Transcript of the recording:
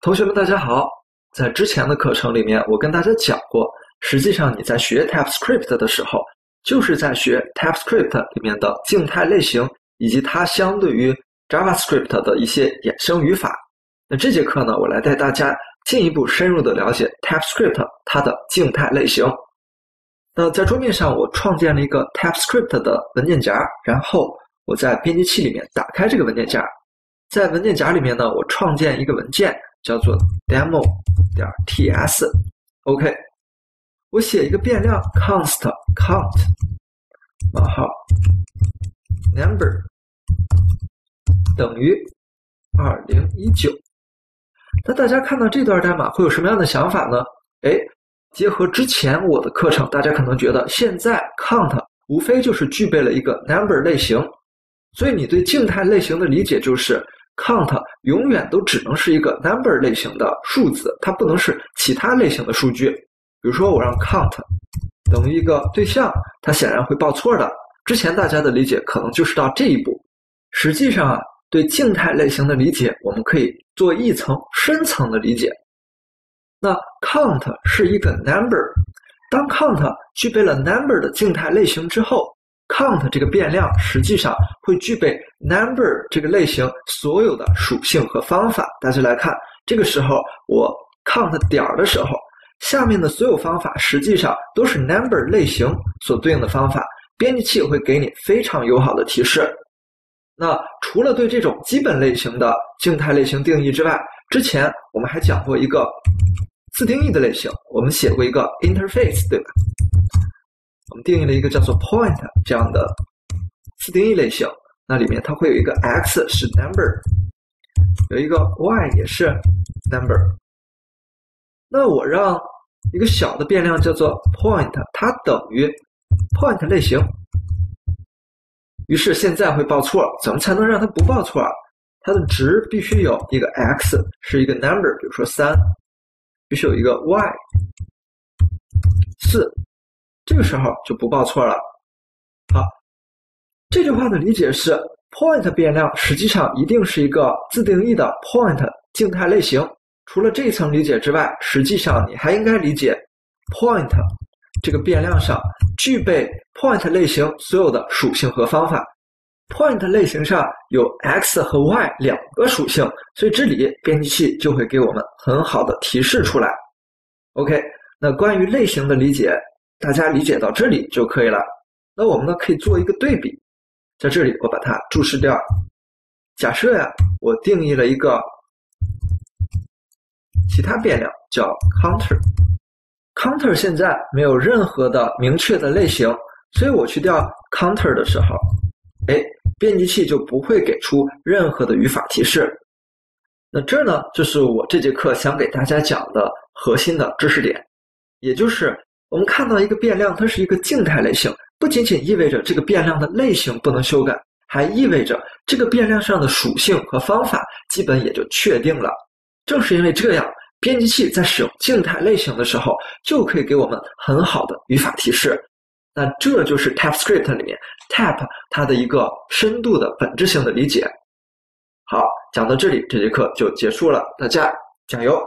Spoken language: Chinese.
同学们，大家好！在之前的课程里面，我跟大家讲过，实际上你在学 TypeScript 的时候，就是在学 TypeScript 里面的静态类型，以及它相对于 JavaScript 的一些衍生语法。那这节课呢，我来带大家进一步深入的了解 TypeScript 它的静态类型。那在桌面上，我创建了一个 TypeScript 的文件夹，然后我在编辑器里面打开这个文件夹，在文件夹里面呢，我创建一个文件。叫做 demo 点 ts，OK，我写一个变量 const count，冒号 number 等于二零一九。那大家看到这段代码会有什么样的想法呢？哎，结合之前我的课程，大家可能觉得现在 count 无非就是具备了一个 number 类型，所以你对静态类型的理解就是。Count 永远都只能是一个 number 类型的数字，它不能是其他类型的数据。比如说，我让 count 等于一个对象，它显然会报错的。之前大家的理解可能就是到这一步。实际上啊，对静态类型的理解，我们可以做一层深层的理解。那 count 是一个 number，当 count 具备了 number 的静态类型之后。Count 这个变量实际上会具备 number 这个类型所有的属性和方法。大家来看，这个时候我 count 点儿的时候，下面的所有方法实际上都是 number 类型所对应的方法。编辑器会给你非常友好的提示。那除了对这种基本类型的静态类型定义之外，之前我们还讲过一个自定义的类型，我们写过一个 interface，对吧？我们定义了一个叫做 point 这样的自定义类型，那里面它会有一个 x 是 number，有一个 y 也是 number。那我让一个小的变量叫做 point，它等于 point 类型。于是现在会报错，怎么才能让它不报错啊？它的值必须有一个 x 是一个 number，比如说三，必须有一个 y 四。这个时候就不报错了。好，这句话的理解是：point 变量实际上一定是一个自定义的 point 静态类型。除了这层理解之外，实际上你还应该理解 point 这个变量上具备 point 类型所有的属性和方法。point 类型上有 x 和 y 两个属性，所以这里编辑器就会给我们很好的提示出来。OK，那关于类型的理解。大家理解到这里就可以了。那我们呢可以做一个对比，在这里我把它注释掉。假设呀，我定义了一个其他变量叫 counter，counter 现在没有任何的明确的类型，所以我去调 counter 的时候，哎，编辑器就不会给出任何的语法提示。那这呢，就是我这节课想给大家讲的核心的知识点，也就是。我们看到一个变量，它是一个静态类型，不仅仅意味着这个变量的类型不能修改，还意味着这个变量上的属性和方法基本也就确定了。正是因为这样，编辑器在使用静态类型的时候，就可以给我们很好的语法提示。那这就是 TypeScript 里面 Type 它的一个深度的本质性的理解。好，讲到这里，这节课就结束了，大家加油！